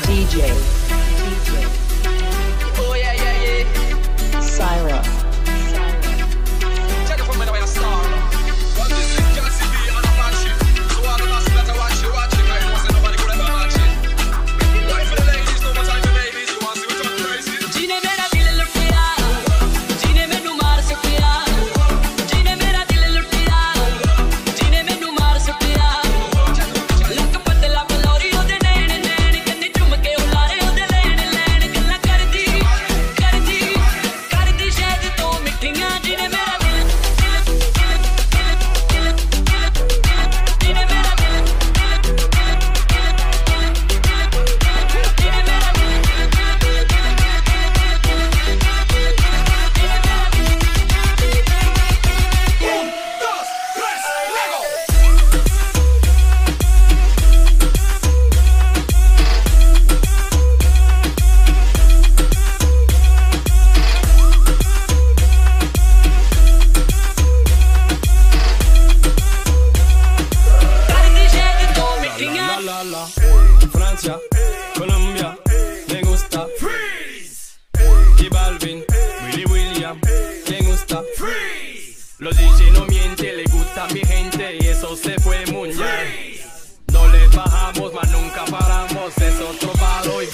DJ. DJ. Francia, Colombia, me gusta Freeze. Y Balvin, Willy William, me gusta Freeze. Los DJ no mienten, le gusta a mi gente y eso se fue muy bien. No les bajamos, mas nunca paramos, es otro palo y